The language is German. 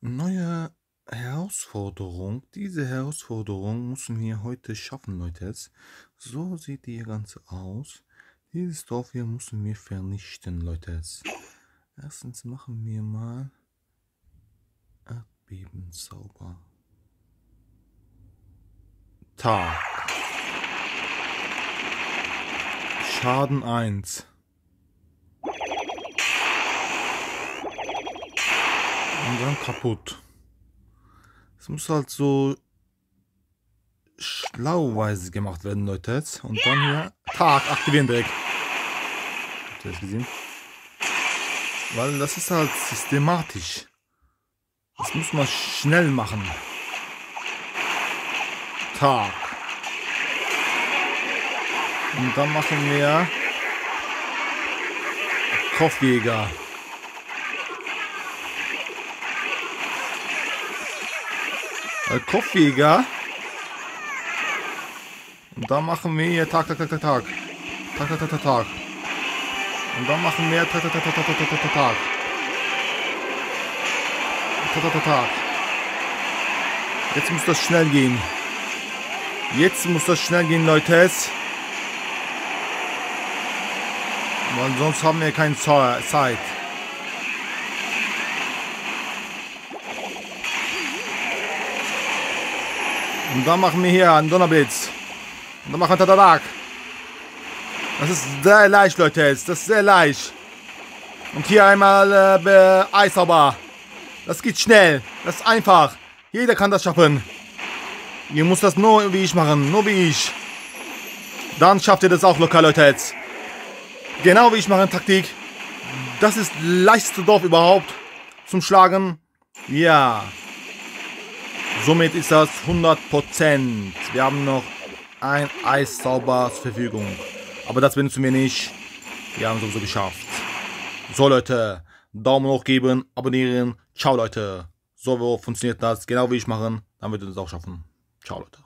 Neue Herausforderung. Diese Herausforderung müssen wir heute schaffen, Leute. So sieht die Ganze aus. Dieses Dorf hier müssen wir vernichten, Leute. Erstens machen wir mal Erdbeben sauber. Tag. Schaden 1. Und dann kaputt. Es muss halt so schlauweise gemacht werden, Leute. Und dann hier Tag aktivieren direkt. Habt ihr das gesehen? Weil das ist halt systematisch. Das muss man schnell machen. Tag. Und dann machen wir Kopfjäger. Äh, Kopfjäger. Und dann machen wir hier Tag, Tag, Tag, Tag, Tag. Tag, Tag, Tag, Tag, Tag. Und dann machen wir Tag, Tag, Tag, Tag, Tag, Tag, Tag, Tag, Tag. Tag, Tag, Tag, Tag. Jetzt muss das schnell gehen. Jetzt muss das schnell gehen, Leute. Weil sonst haben wir keine Zeit. Und dann machen wir hier einen Donnerblitz. Und dann machen wir Tatadak. Das ist sehr leicht, Leute. Das ist sehr leicht. Und hier einmal äh, Eisauber. Das geht schnell. Das ist einfach. Jeder kann das schaffen. Ihr müsst das nur wie ich machen. Nur wie ich. Dann schafft ihr das auch locker, Leute. Genau wie ich mache Taktik. Das ist leichteste Dorf überhaupt zum Schlagen. Ja. Somit ist das 100%. Wir haben noch ein Eissauber zur Verfügung. Aber das benutzen wir nicht. Wir haben sowieso geschafft. So Leute, Daumen hoch geben, abonnieren. Ciao Leute. So funktioniert das. Genau wie ich machen. Dann wird es auch schaffen. Ciao Leute.